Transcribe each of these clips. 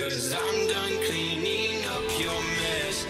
Cause I'm done cleaning up your mess.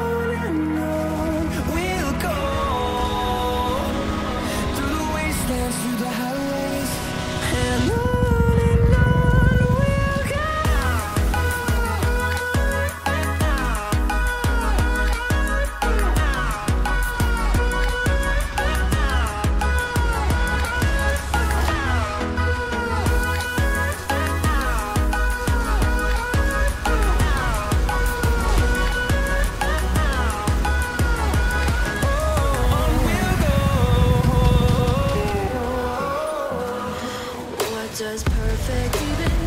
just perfect, even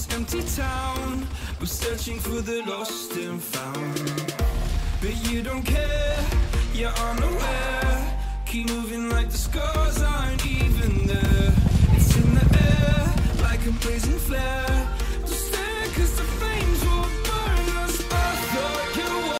this empty town. We're searching for the lost and found. But you don't care, you're unaware. Keep moving like the scars aren't even there. It's in the air, like a blazing flare. Just stare cause the flames will